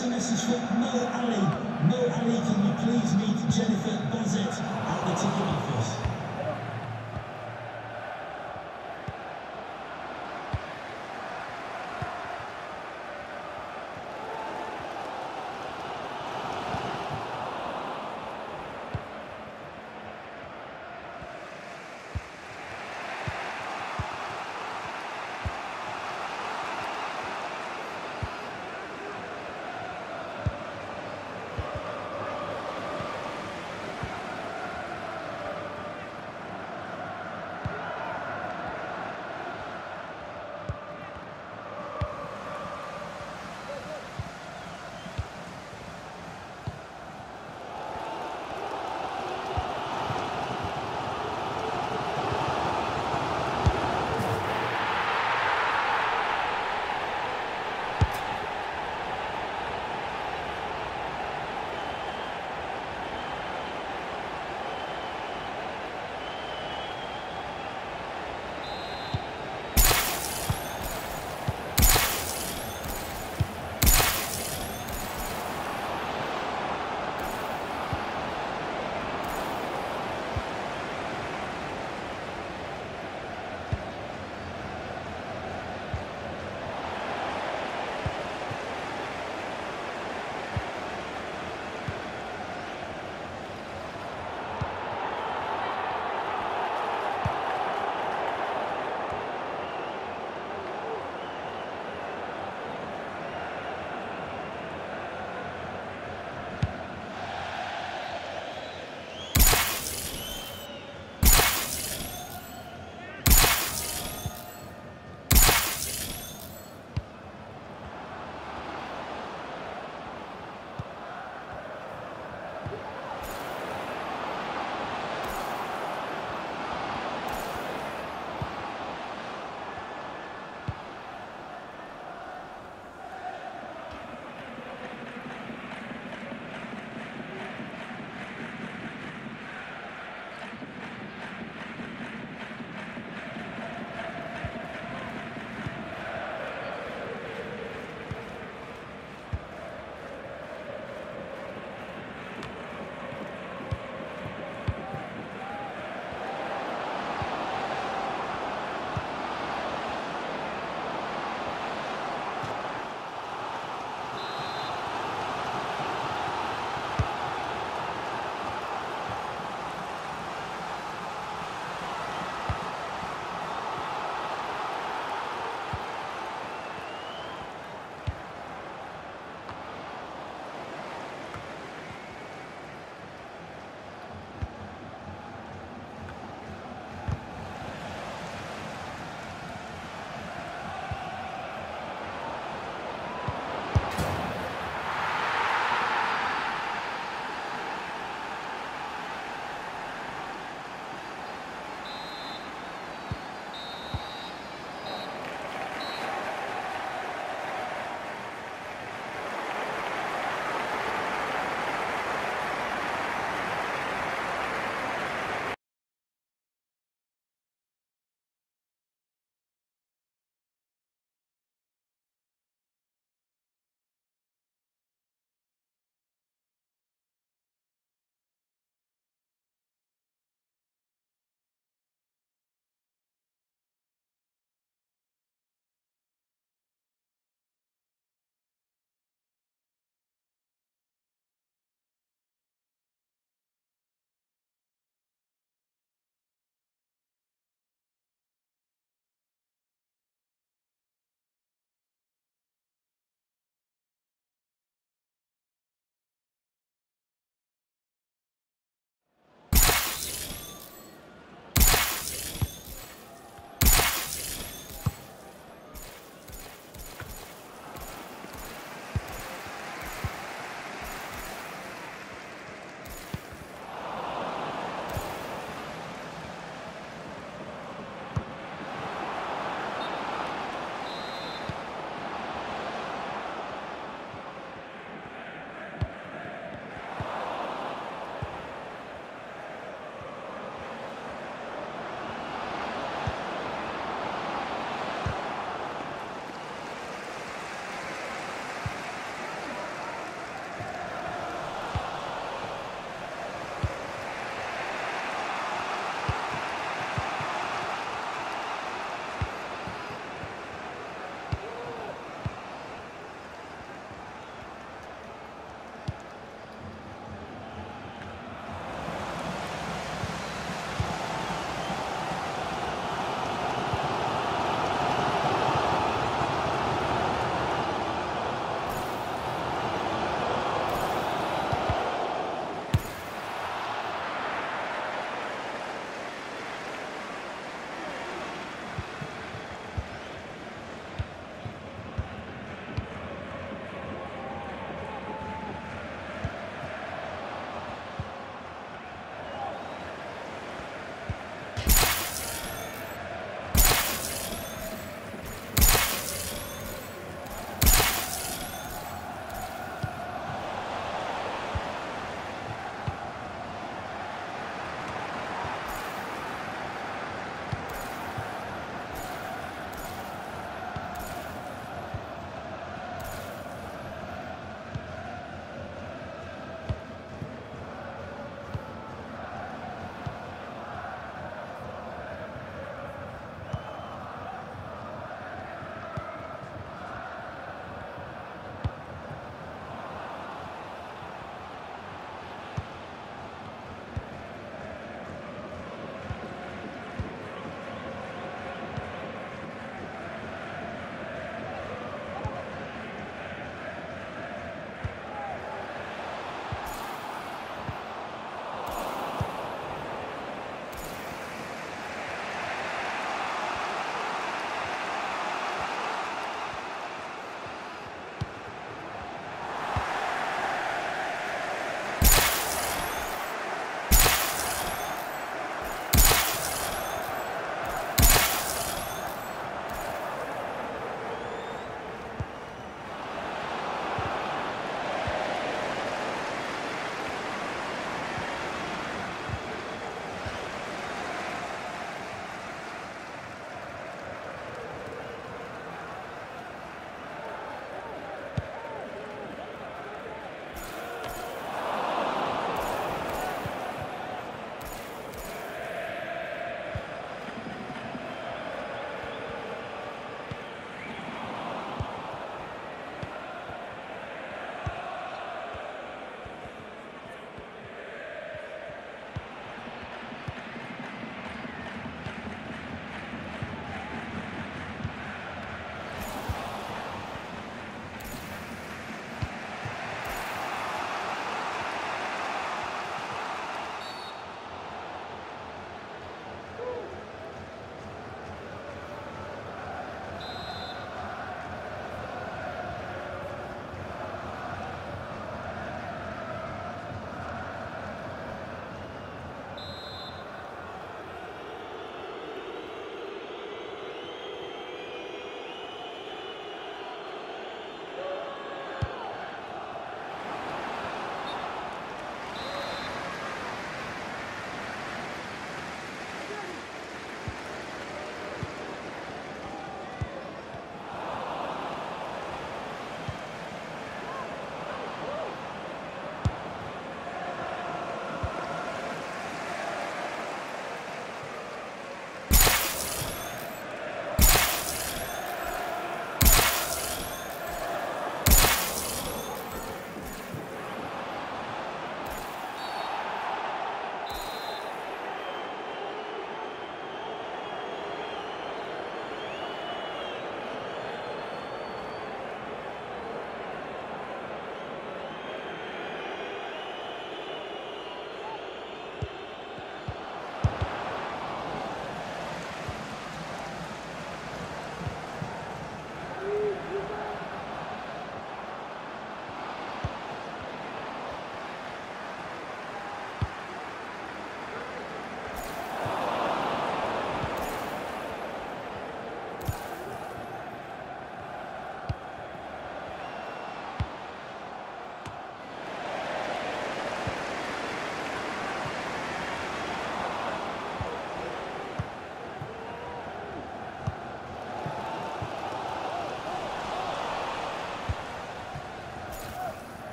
A message from Mo Ali. Mo Ali, can you please meet Jennifer Bazett?